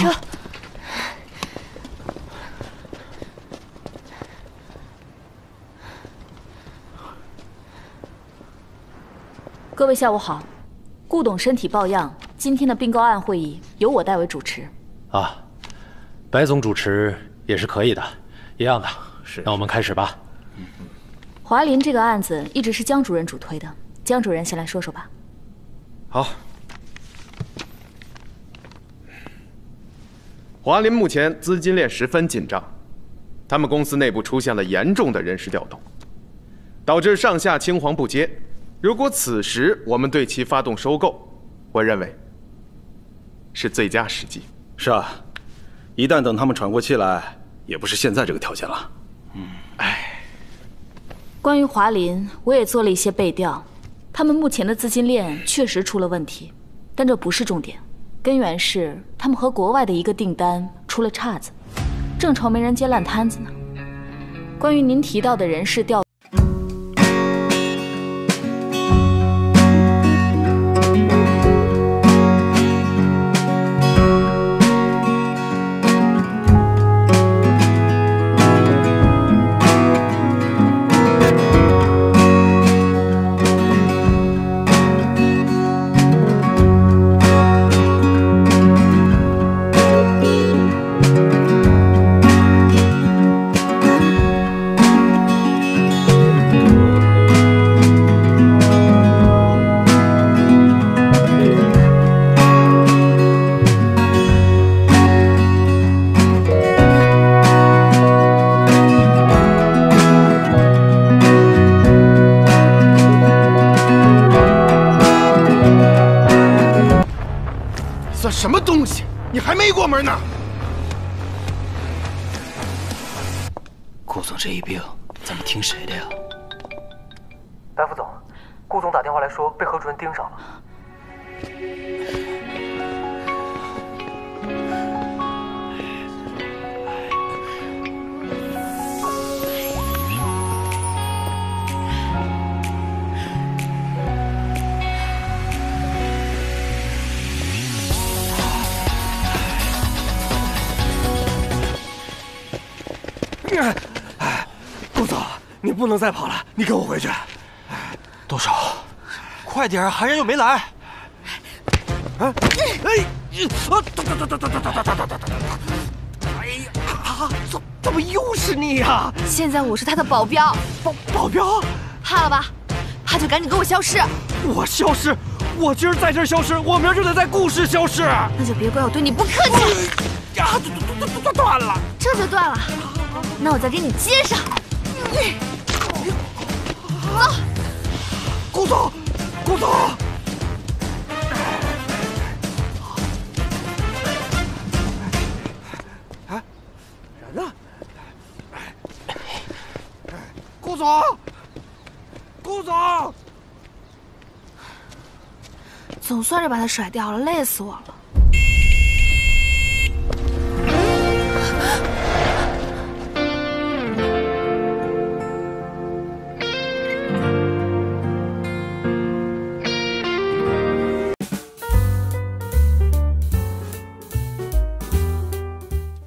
车。各位下午好，顾董身体抱恙，今天的并购案会议由我代为主持。啊，白总主持也是可以的，一样的。是，那我们开始吧。华林这个案子一直是江主任主推的，江主任先来说说吧。好，华林目前资金链十分紧张，他们公司内部出现了严重的人事调动，导致上下青黄不接。如果此时我们对其发动收购，我认为是最佳时机。是啊，一旦等他们喘过气来，也不是现在这个条件了。嗯，哎。关于华林，我也做了一些背调，他们目前的资金链确实出了问题，但这不是重点，根源是他们和国外的一个订单出了岔子，正愁没人接烂摊子呢。关于您提到的人事调。什么东西？你还没过门呢！顾总这一病，咱们听谁的呀？白副总，顾总打电话来说被何主任盯上了。哎，顾总，你不能再跑了，你跟我回去。动手？快点，韩然又没来。啊！哎！啊！哒哒哒哒哒哒哒哒哒哒哒！哎呀！啊！怎怎么又是你呀？现在我是他的保镖。保保镖？怕了吧？怕就赶紧给我消失！我消失？我今儿在这消失，我明儿就得在顾氏消失。那就别怪我对你不客气。呀！断断断断断了！这就断了。那我再给你接上。走，顾总，顾总。哎，人呢？顾总，顾总，总算是把他甩掉了，累死我了。